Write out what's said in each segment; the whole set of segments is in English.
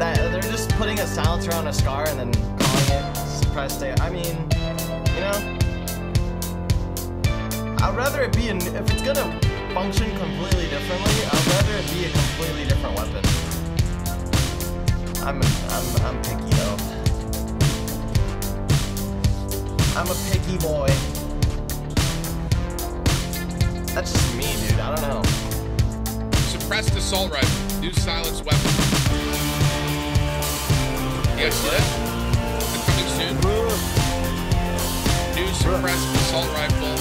just putting a silencer on a scar and then calling it suppressed state. I mean, you know, I'd rather it be an, if it's gonna function completely differently, I'd rather it be a completely different weapon. I'm I'm I'm picky though. I'm a picky boy. That's just me, dude. I don't know. Suppressed assault rifle. New silence weapon. You guys see that? It's coming soon. New suppressed assault rifle.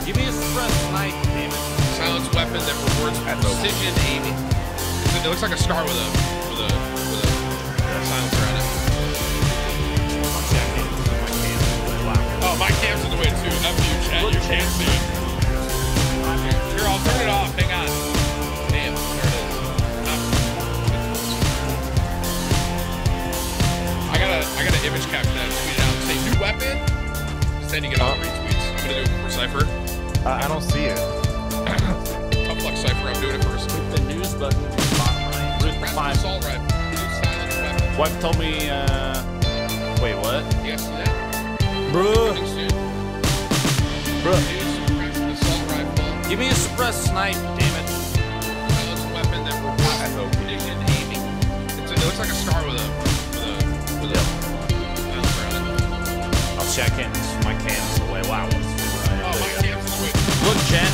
Give me a suppressed snipe, damn it. Silence weapon that rewards precision aiming. It looks like a scar with a with a with a silencer on it. I'll check it. My cam's wow. Oh, my cam's in the way too. F you, chat. You can't see it. Gotta, I gotta image capture that, tweet it out, say new weapon, sending it on retweets. I'm gonna do it for Cypher. Uh, I don't see it. Tough luck, Cypher. I'm doing it first. Click the news button at the bottom right. Route five. assault rifle. New silence weapon. Wife told me, uh, wait, what? You guys see that? Bruh. Bruh. New suppressed assault rifle. Give me a suppressed snipe, damn Check in. My cam's away. Wow. Oh, my cam's in the way. Look, Jen,